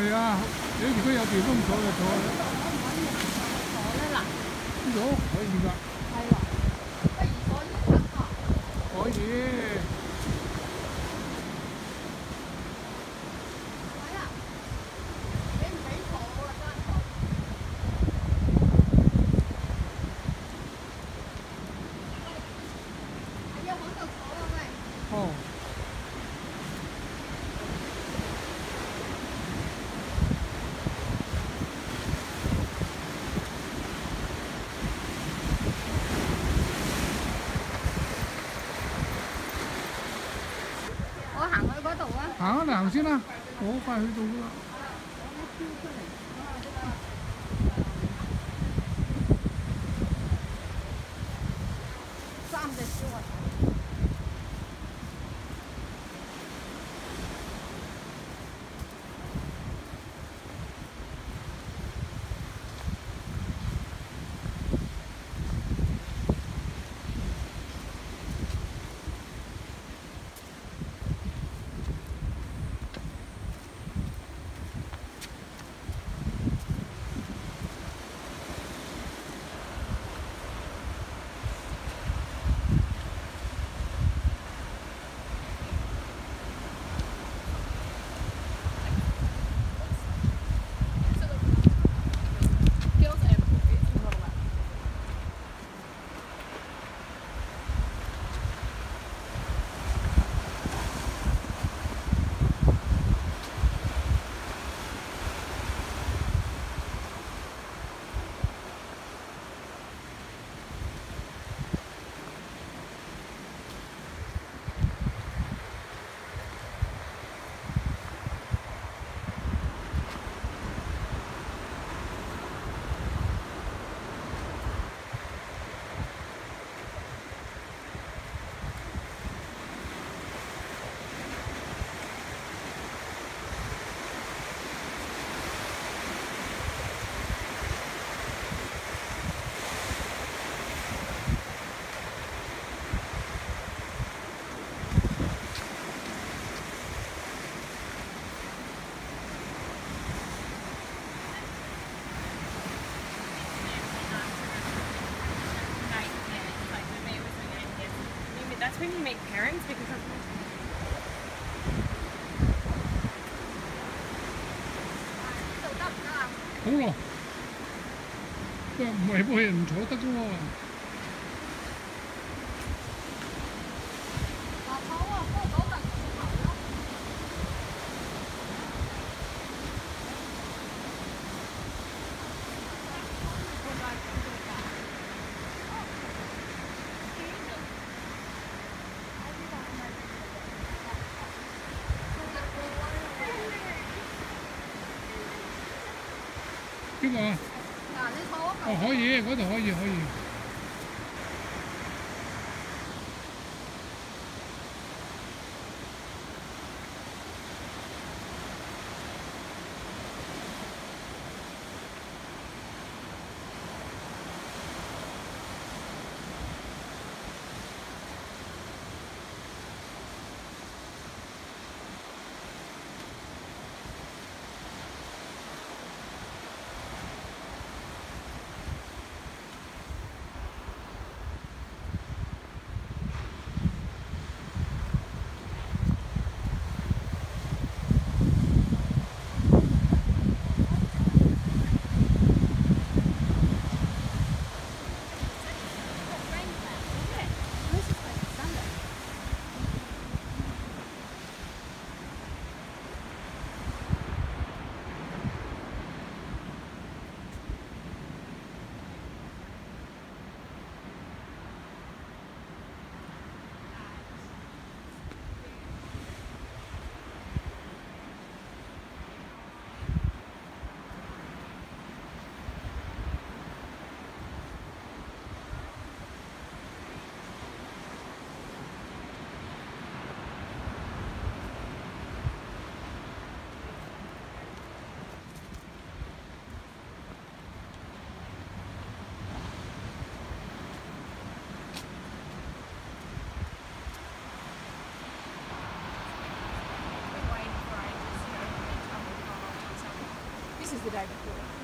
係啊，你如果有地方坐就坐啦。坐咧嗱，呢度可以㗎。係喎，不如坐呢度啊。行先啦，我快去到噶啦。that's when you meet parents because of Cool. 邊個啊？嗱，你坐嗰哦，可以，嗰度可以，可以。This is the day before.